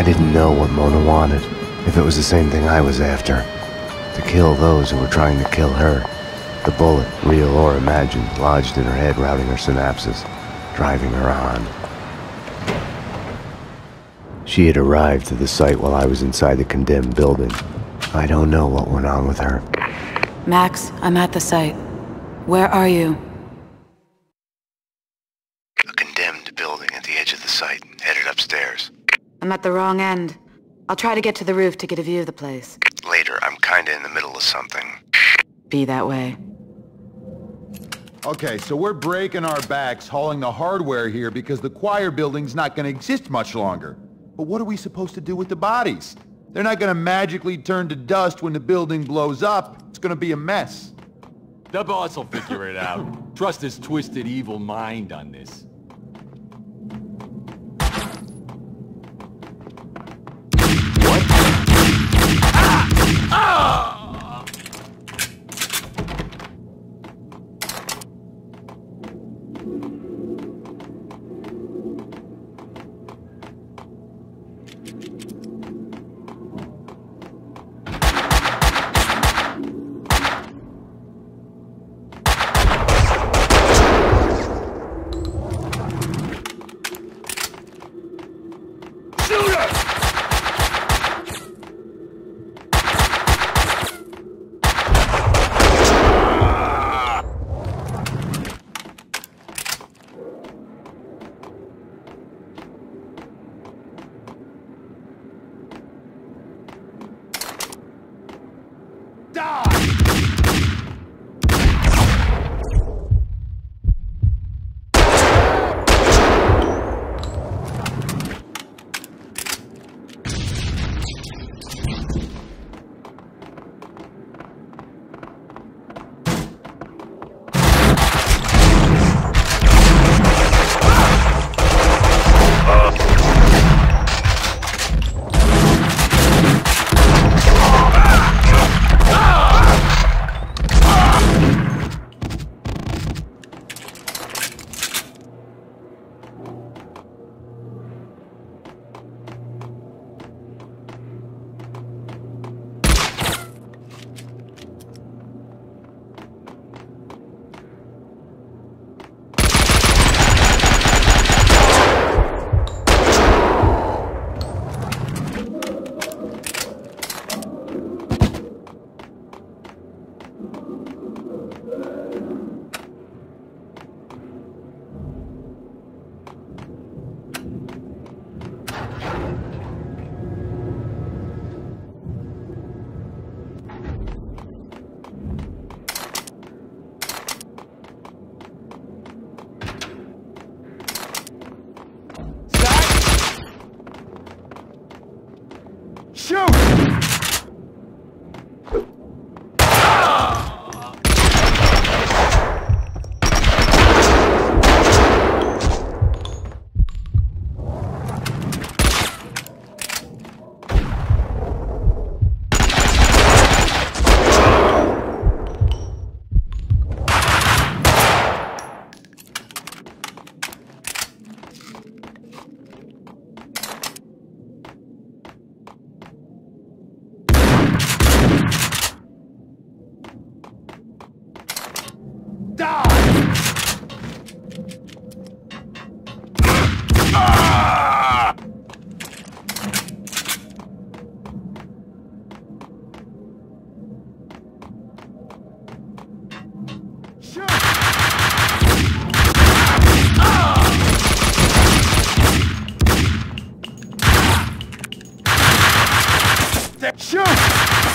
I didn't know what Mona wanted, if it was the same thing I was after. To kill those who were trying to kill her. The bullet, real or imagined, lodged in her head, routing her synapses, driving her on. She had arrived to the site while I was inside the condemned building. I don't know what went on with her. Max, I'm at the site. Where are you? A condemned building at the edge of the site, headed upstairs. I'm at the wrong end. I'll try to get to the roof to get a view of the place. Later, I'm kinda in the middle of something. Be that way. Okay, so we're breaking our backs hauling the hardware here because the choir building's not gonna exist much longer. But what are we supposed to do with the bodies? They're not gonna magically turn to dust when the building blows up. It's gonna be a mess. The boss will figure it out. Trust his twisted evil mind on this. die! Shoot!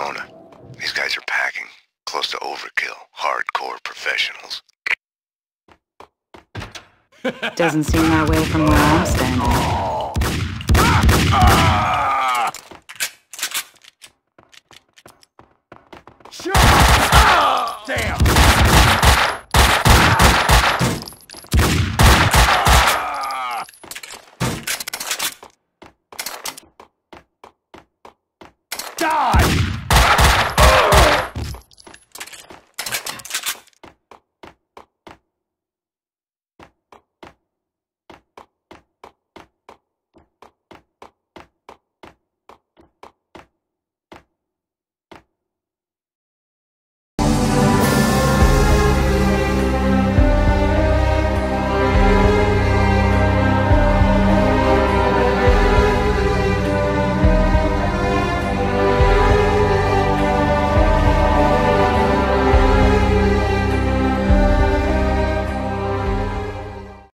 Mona. These guys are packing. Close to overkill. Hardcore professionals. Doesn't seem that way from where I'm standing. Ah! Ah!